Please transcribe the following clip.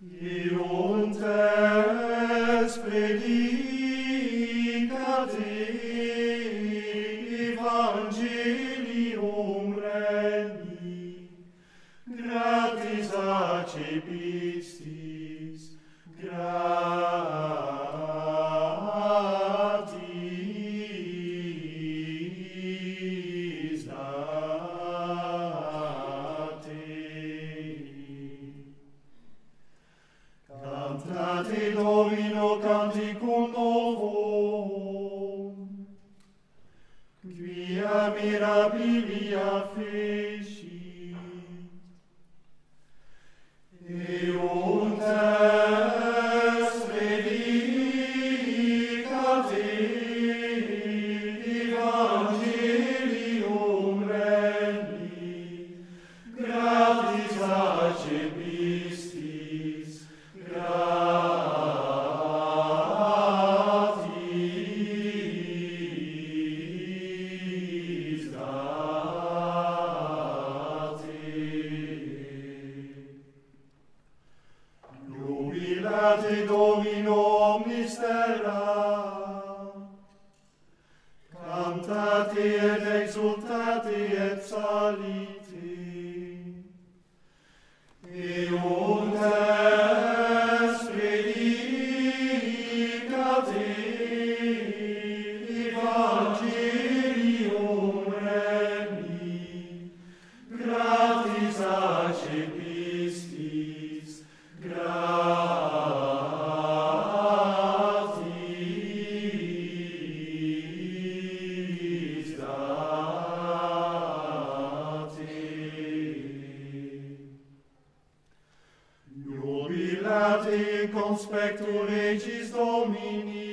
iuntes predicat evangelium regni gratis accepit mirabilia fi Adorate Domino mistera. Cantate et exultate et salite. Illat conspectu regis Domini,